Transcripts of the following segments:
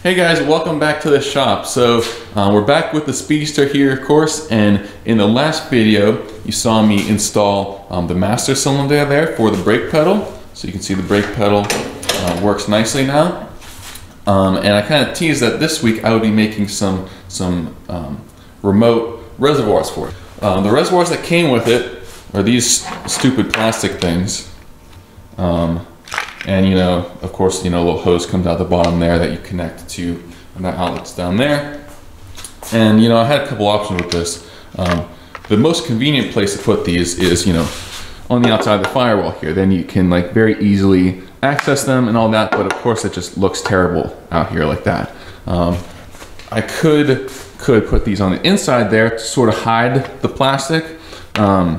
Hey guys, welcome back to the shop. So uh, we're back with the Speedster here, of course, and in the last video, you saw me install um, the master cylinder there for the brake pedal. So you can see the brake pedal uh, works nicely now. Um, and I kind of teased that this week I would be making some, some um, remote reservoirs for it. Uh, the reservoirs that came with it are these stupid plastic things. Um, and you know, of course, you know, a little hose comes out the bottom there that you connect to that outlets down there. And you know, I had a couple options with this. Um, the most convenient place to put these is, you know, on the outside of the firewall here. Then you can like very easily access them and all that, but of course it just looks terrible out here like that. Um, I could could put these on the inside there to sort of hide the plastic, um,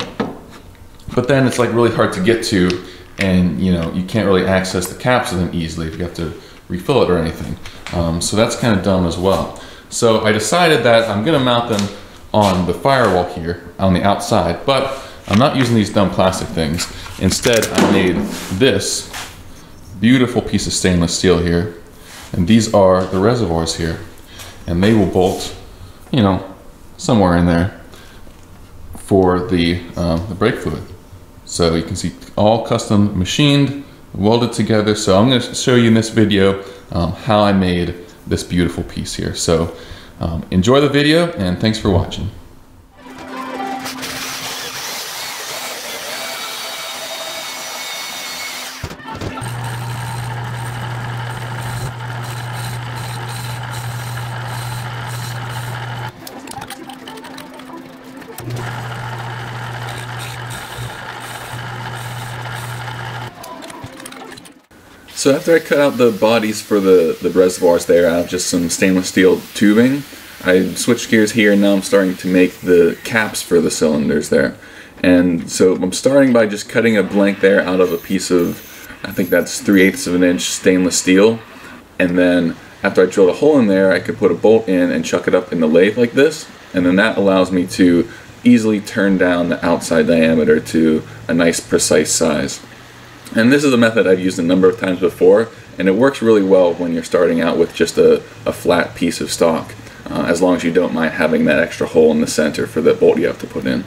but then it's like really hard to get to and you know you can't really access the caps of them easily if you have to refill it or anything. Um, so that's kind of dumb as well. So I decided that I'm gonna mount them on the firewall here on the outside, but I'm not using these dumb plastic things. Instead, I made this beautiful piece of stainless steel here. And these are the reservoirs here. And they will bolt, you know, somewhere in there for the, um, the brake fluid. So you can see all custom machined, welded together. So I'm going to show you in this video um, how I made this beautiful piece here. So um, enjoy the video and thanks for watching. So after I cut out the bodies for the, the reservoirs there out of just some stainless steel tubing, I switched gears here and now I'm starting to make the caps for the cylinders there. And so I'm starting by just cutting a blank there out of a piece of, I think that's 3 eighths of an inch stainless steel. And then after I drilled a hole in there, I could put a bolt in and chuck it up in the lathe like this. And then that allows me to easily turn down the outside diameter to a nice precise size. And this is a method I've used a number of times before, and it works really well when you're starting out with just a, a flat piece of stock, uh, as long as you don't mind having that extra hole in the center for the bolt you have to put in.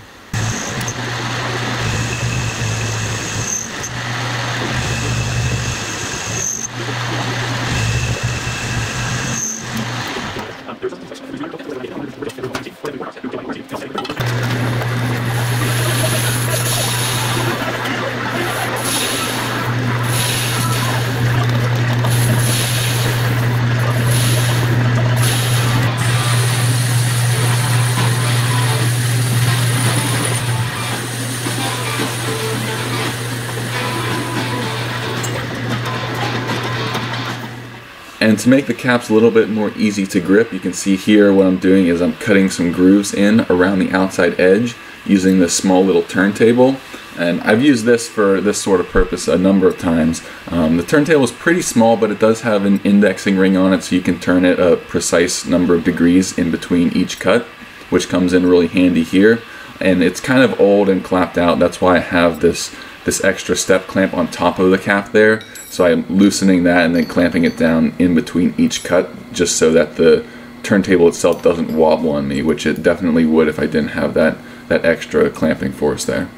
And to make the caps a little bit more easy to grip, you can see here what I'm doing is I'm cutting some grooves in around the outside edge using this small little turntable. And I've used this for this sort of purpose a number of times. Um, the turntable is pretty small, but it does have an indexing ring on it so you can turn it a precise number of degrees in between each cut, which comes in really handy here. And it's kind of old and clapped out. That's why I have this, this extra step clamp on top of the cap there so I'm loosening that and then clamping it down in between each cut just so that the turntable itself doesn't wobble on me, which it definitely would if I didn't have that, that extra clamping force there.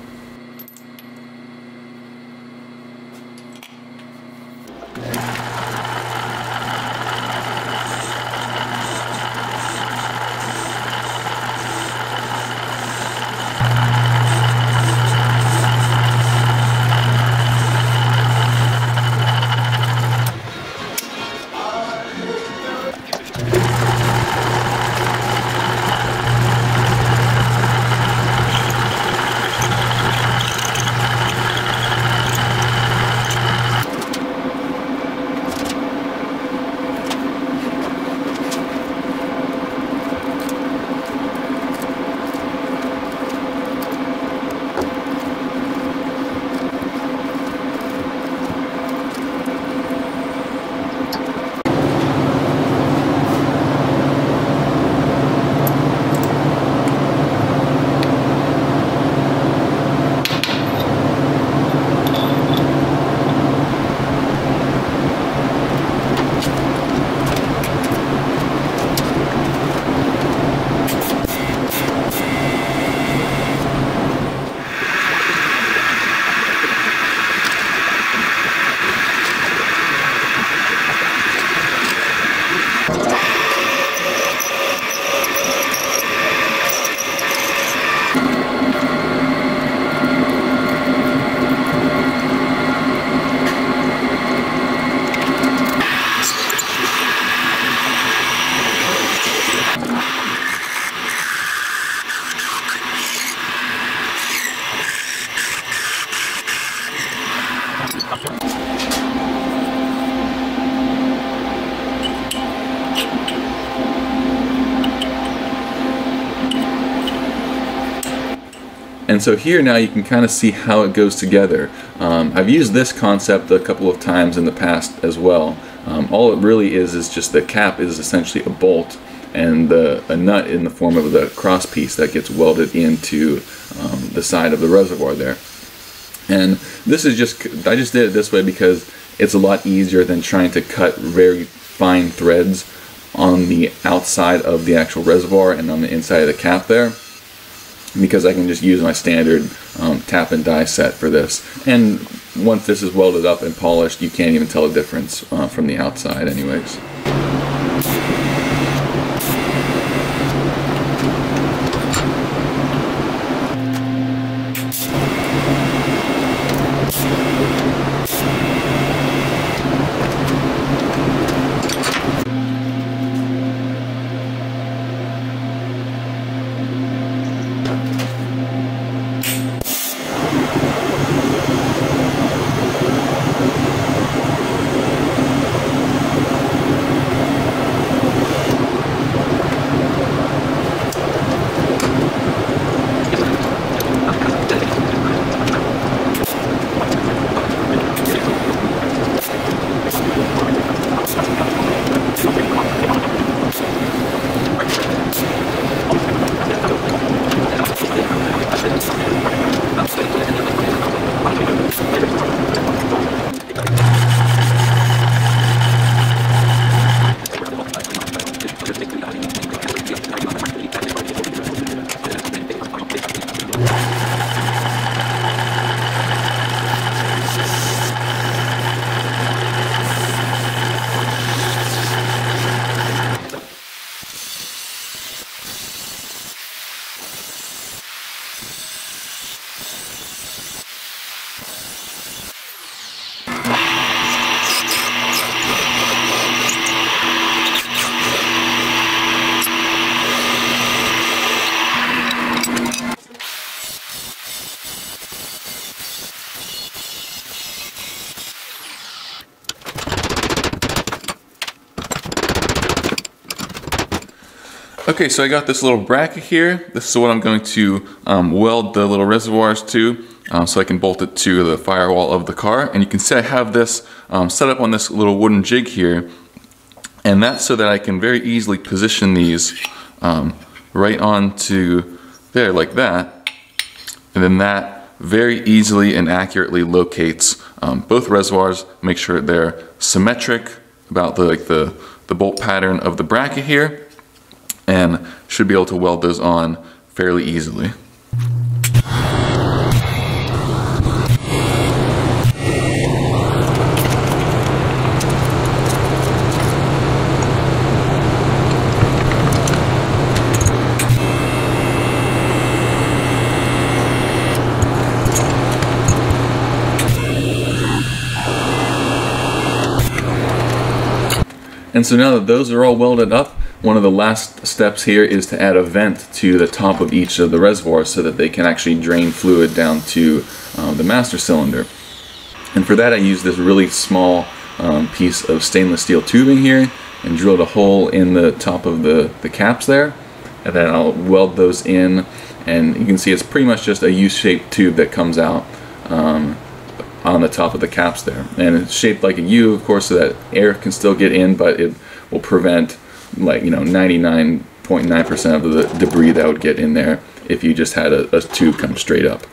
And so here now you can kind of see how it goes together. Um, I've used this concept a couple of times in the past as well. Um, all it really is is just the cap is essentially a bolt and the, a nut in the form of the cross piece that gets welded into um, the side of the reservoir there. And this is just, I just did it this way because it's a lot easier than trying to cut very fine threads on the outside of the actual reservoir and on the inside of the cap there because I can just use my standard um, tap and die set for this. And once this is welded up and polished, you can't even tell the difference uh, from the outside anyways. Okay, so I got this little bracket here. This is what I'm going to um, weld the little reservoirs to um, so I can bolt it to the firewall of the car. And you can see I have this um, set up on this little wooden jig here. And that's so that I can very easily position these um, right onto there like that. And then that very easily and accurately locates um, both reservoirs, make sure they're symmetric about the, like the, the bolt pattern of the bracket here and should be able to weld those on fairly easily. And so now that those are all welded up, one of the last steps here is to add a vent to the top of each of the reservoirs so that they can actually drain fluid down to um, the master cylinder. And for that I used this really small um, piece of stainless steel tubing here and drilled a hole in the top of the, the caps there. And then I'll weld those in and you can see it's pretty much just a U-shaped tube that comes out um, on the top of the caps there. And it's shaped like a U, of course, so that air can still get in, but it will prevent like you know 99.9% of the debris that would get in there if you just had a, a tube come straight up.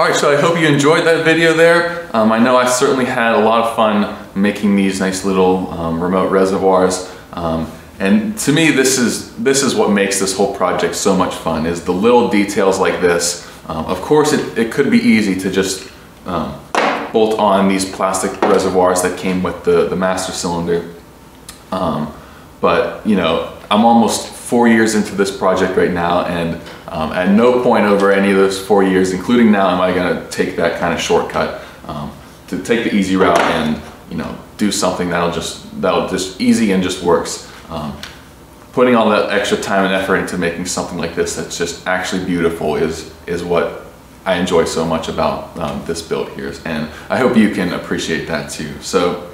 All right, so I hope you enjoyed that video there. Um, I know I certainly had a lot of fun making these nice little um, remote reservoirs. Um, and to me, this is, this is what makes this whole project so much fun, is the little details like this. Um, of course, it, it could be easy to just um, bolt on these plastic reservoirs that came with the, the master cylinder. Um, but, you know, I'm almost four years into this project right now and um, at no point over any of those four years, including now, am I gonna take that kind of shortcut um, to take the easy route and you know do something that'll just that'll just easy and just works. Um, putting all that extra time and effort into making something like this that's just actually beautiful is is what I enjoy so much about um, this build here. And I hope you can appreciate that too. So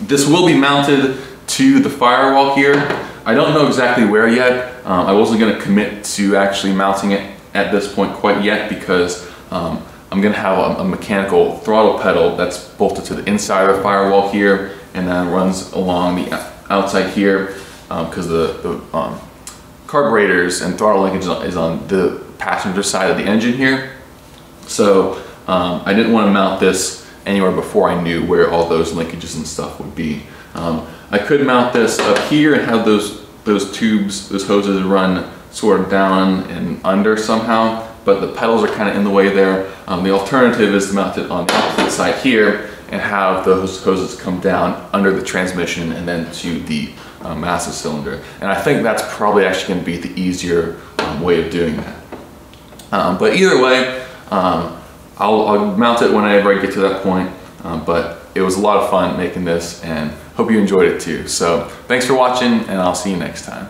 this will be mounted to the firewall here. I don't know exactly where yet. Um, I wasn't gonna commit to actually mounting it at this point quite yet because um, I'm gonna have a, a, mechanical throttle pedal that's bolted to the inside of the firewall here and then runs along the outside here because um, the, the um, carburetors and throttle linkage is on the passenger side of the engine here. So um, I didn't want to mount this anywhere before I knew where all those linkages and stuff would be. Um, I could mount this up here and have those those tubes, those hoses run sort of down and under somehow, but the pedals are kind of in the way there. Um, the alternative is to mount it on the opposite side here and have those hoses come down under the transmission and then to the uh, master cylinder. And I think that's probably actually going to be the easier um, way of doing that. Um, but either way, um, I'll, I'll, mount it whenever I get to that point. Um, but it was a lot of fun making this and hope you enjoyed it too. So thanks for watching and I'll see you next time.